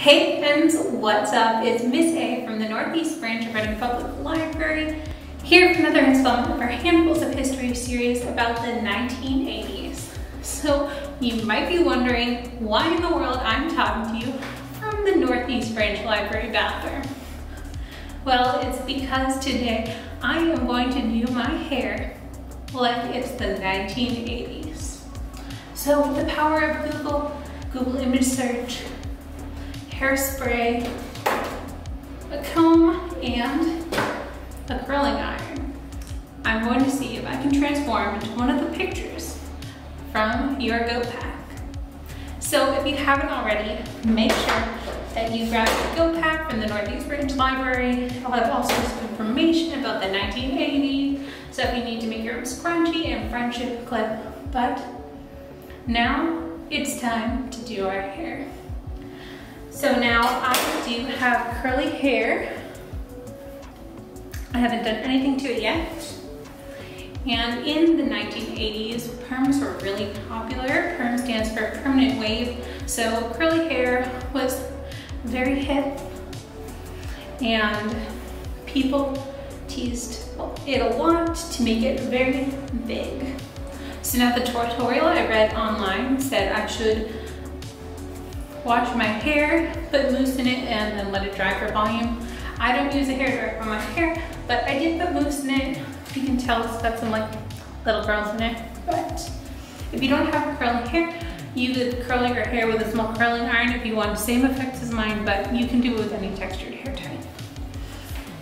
Hey friends, what's up? It's Miss A from the Northeast Branch of Reading Public Library here for another installment of our Handfuls of History series about the 1980s. So you might be wondering why in the world I'm talking to you from the Northeast Branch Library bathroom. Well, it's because today I am going to do my hair like it's the 1980s. So with the power of Google, Google image search, hairspray, a comb, and a curling iron, I'm going to see if I can transform into one of the pictures from your Go Pack. So if you haven't already, make sure that you grab the Go Pack from the Northeast Branch Library. I'll have all sorts of information about the 1980s, so if you need to make your own scrunchie and friendship clip. But now it's time to do our hair. So now I do have curly hair. I haven't done anything to it yet. And in the 1980s, perms were really popular. Perm stands for permanent wave. So curly hair was very hip and people teased it a lot to make it very big. So now the tutorial I read online said I should wash my hair, put mousse in it, and then let it dry for volume. I don't use a hair dryer for my hair, but I did put mousse in it. You can tell it's got some like little curls in it. But if you don't have curly hair, you could curl your hair with a small curling iron if you want the same effects as mine, but you can do it with any textured hair type.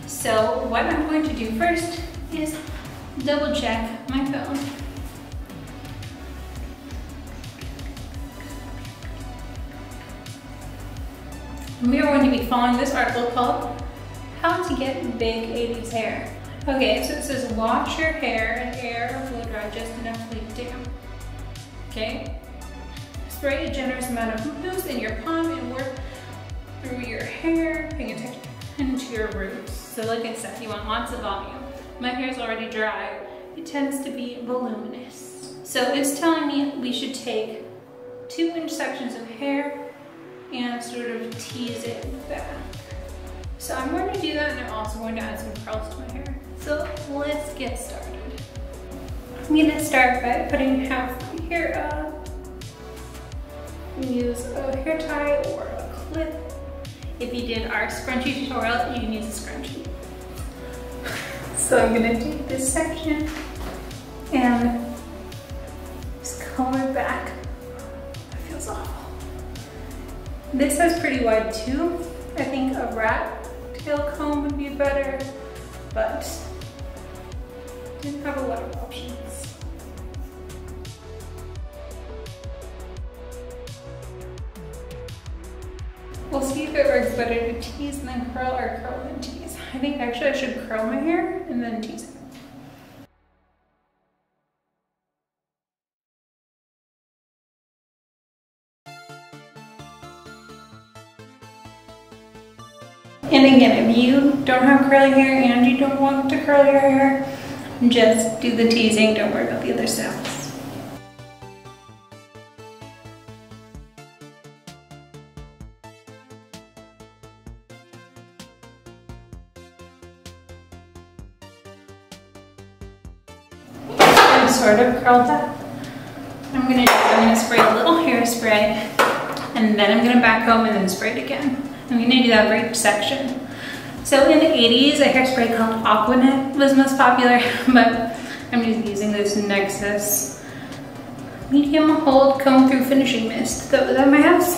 So what I'm going to do first is double check my phone. We are going to be following this article called How to Get Big 80s Hair. Okay, so it says wash your hair and air or blow dry just enough to leave damp. Okay? Spray a generous amount of mousse in your palm and work through your hair, paying attention to your roots. So like I said, you want lots of volume. My hair is already dry. It tends to be voluminous. So it's telling me we should take two inch sections of hair and sort of tease it back. So I'm going to do that and I'm also going to add some curls to my hair. So let's get started. I'm gonna start by putting half my hair up. Use a hair tie or a clip. If you did our scrunchie tutorial, you can use a scrunchie. So I'm gonna take this section and just comb it back. That feels awful. This is pretty wide too. I think a rat tail comb would be better, but didn't have a lot of options. We'll see if it works better to tease and then curl or curl and tease. I think actually I should curl my hair and then tease it. You don't have curly hair and you don't want to curl your hair, just do the teasing, don't worry about the other. I'm sort of curled up. I'm gonna, I'm gonna spray a little hairspray and then I'm gonna back comb and then spray it again. I'm gonna do that for each section. So in the 80s, a hairspray called Aqua Net was most popular, but I'm just using this Nexxus medium hold comb through finishing mist that was at my house.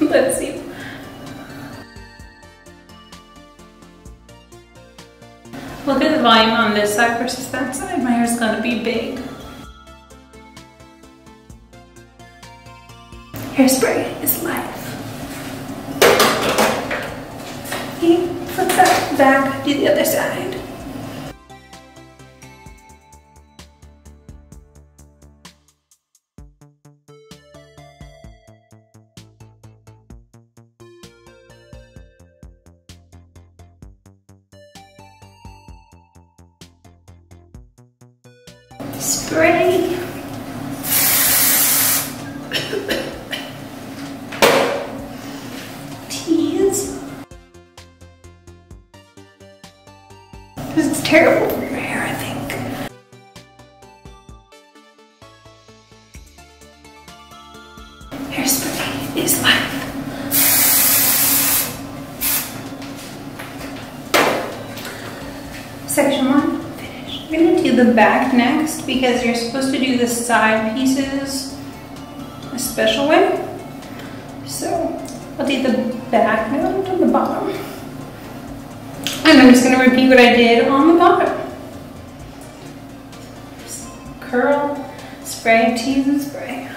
Let's see. Look at the volume on this side versus that side. My hair's gonna be big. Hairspray is life. Okay, flip that back, do the other side. This is terrible for your hair, I think. Hairspray is life. Section one, finished. We're gonna do the back next because you're supposed to do the side pieces a special way. So I'll do the back now and on the bottom. And I'm just gonna repeat what I did on the bottom. Curl, spray, tease and spray.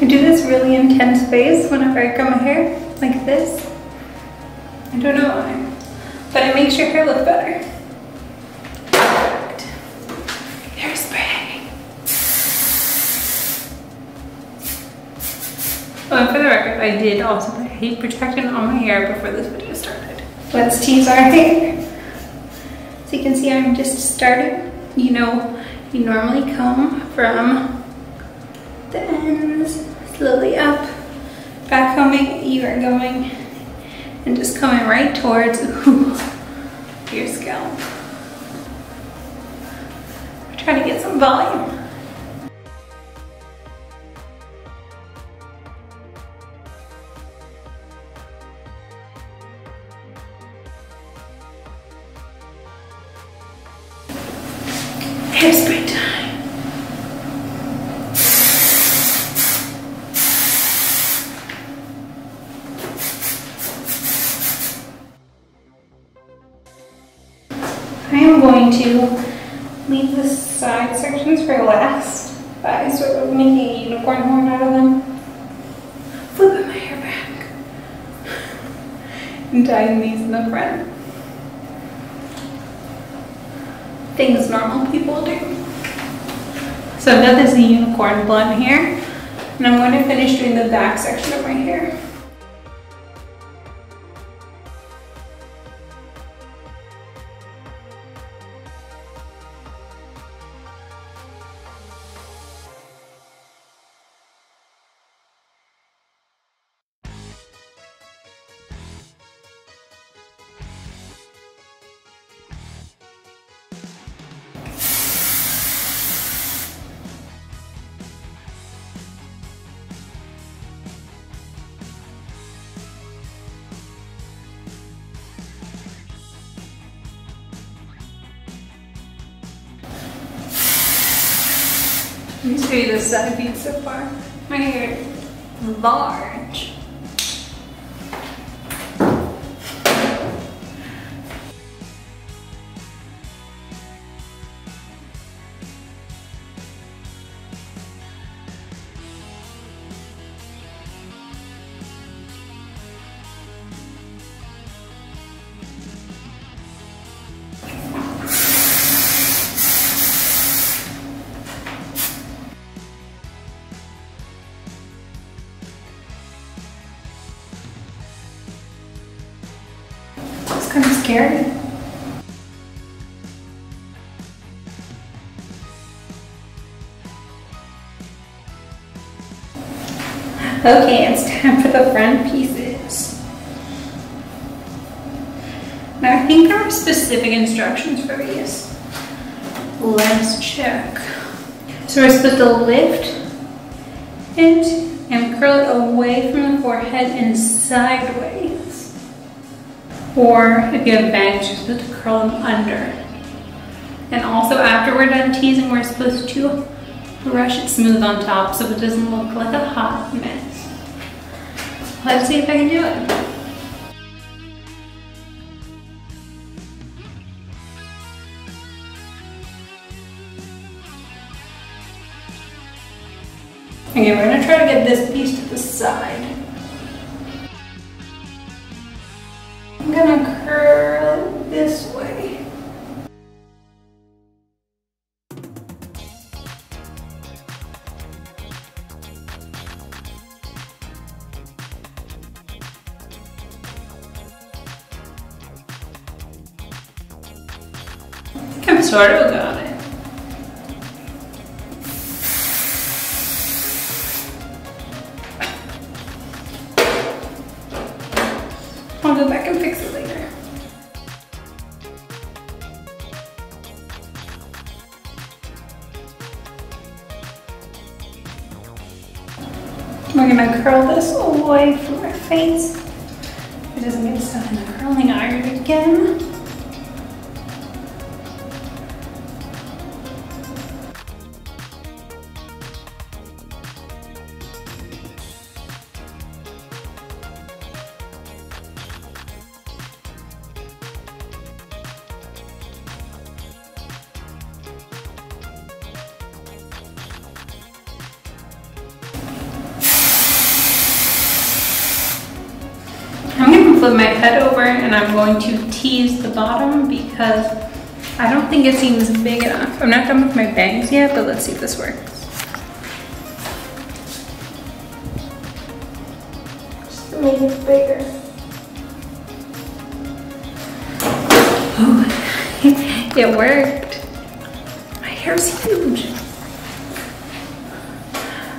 I do this really intense face whenever I comb my hair, like this. I don't know why, but it makes your hair look better. Perfect. Hairspray. Oh, and for the record, I did also put heat protection on my hair before this video started. Let's tease our hair. So you can see I'm just starting. You know, you normally comb from slowly up. Back combing, you are going and just coming right towards your scalp. Try to get some volume. Hairspray time. Going to leave the side sections for last by sort of making a unicorn horn out of them. Flipping my hair back. And tying these in the front. Things normal people do. So I've got this unicorn blunt here. And I'm going to finish doing the back section of my hair. You the side view so far. My hair is large. Kind of scary. Okay, it's time for the front pieces. Now I think there are specific instructions for these. Let's check. So we're supposed to lift it and curl it away from the forehead and sideways. Or if you have bangs, you're supposed to curl them under. And also after we're done teasing, we're supposed to brush it smooth on top so it doesn't look like a hot mess. Let's see if I can do it. Okay, we're gonna try to get this piece to the side. gonna curl this way. I think I've sort of got it. We're gonna curl this oh away from our face. It doesn't get stuck in the curling iron again. I'm going to flip my head over and I'm going to tease the bottom because I don't think it seems big enough. I'm not done with my bangs yet, but let's see if this works. Just to make it bigger. Oh, it worked. My hair's huge.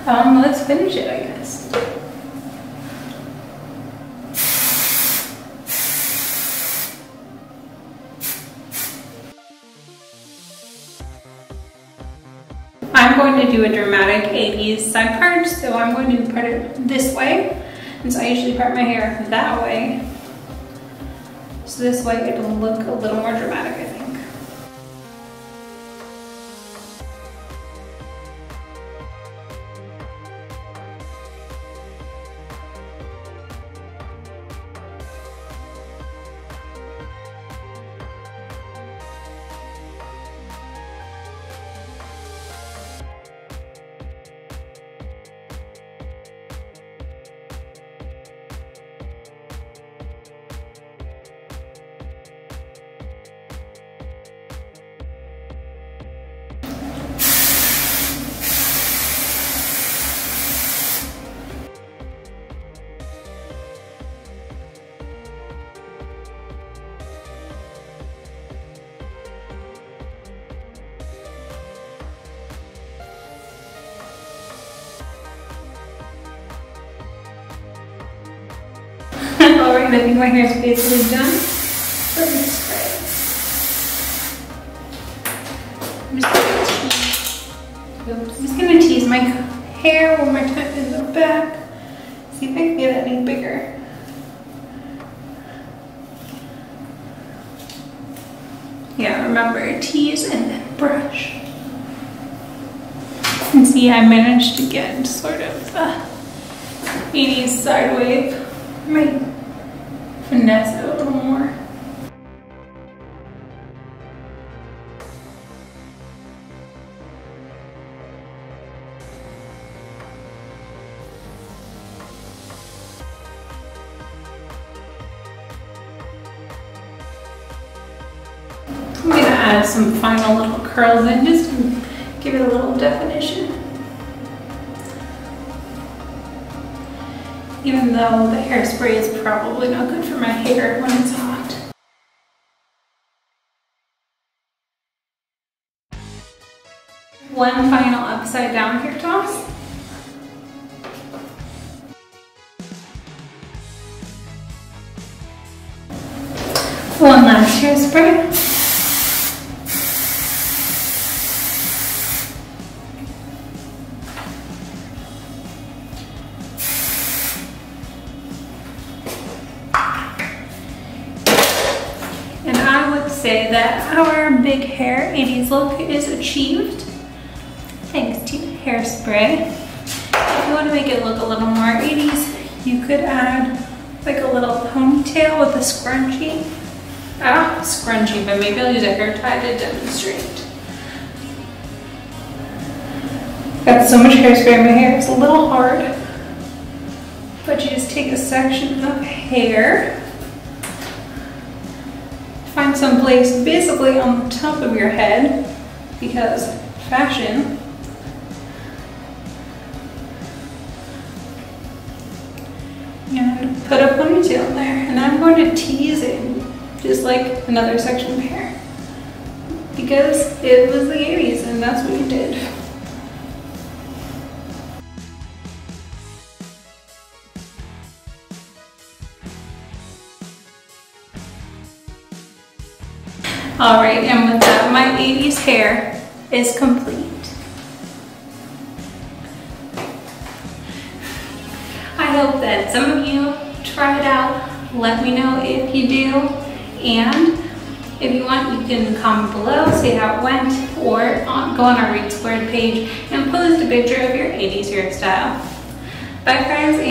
Um, let's finish it, I guess. To do a dramatic 80s side part, so I'm going to part it this way. And so I usually part my hair that way. So this way it'll look a little more dramatic, Let me spray it. Gonna tease, oops, I'm just gonna tease my hair one more time in the back. See if I can get it any bigger. Yeah, remember, tease and then brush. And see, I managed to get sort of the 80s side wave. Might finesse it a little more. I'm gonna add some final little curls in just to give it a little definition. Even though the hairspray is probably not good my hair when it's hot. One final upside down hair toss. One last hairspray. Big hair 80s look is achieved thanks to hairspray. If you want to make it look a little more 80s, you could add like a little ponytail with a scrunchie. I don't scrunchie, but maybe I'll use a hair tie to demonstrate. Got so much hairspray in my hair, it's a little hard. But you just take a section of hair, find some place basically on the top of your head, because fashion. And put a ponytail there, and I'm going to tease it, just like another section of hair. because it was the 80s and that's what we did. All right, and with that, my 80s hair is complete. I hope that some of you try it out. Let me know if you do. And if you want, you can comment below, say how it went, or go on our READsquared page and post a picture of your 80s hairstyle. Bye friends,